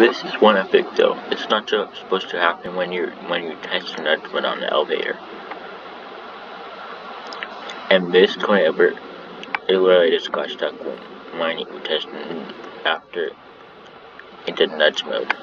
This is one epic though. It's not supposed to happen when you're when you test your nudge button on the elevator. And this coin ever it literally just got stuck when you were testing after into nudge mode.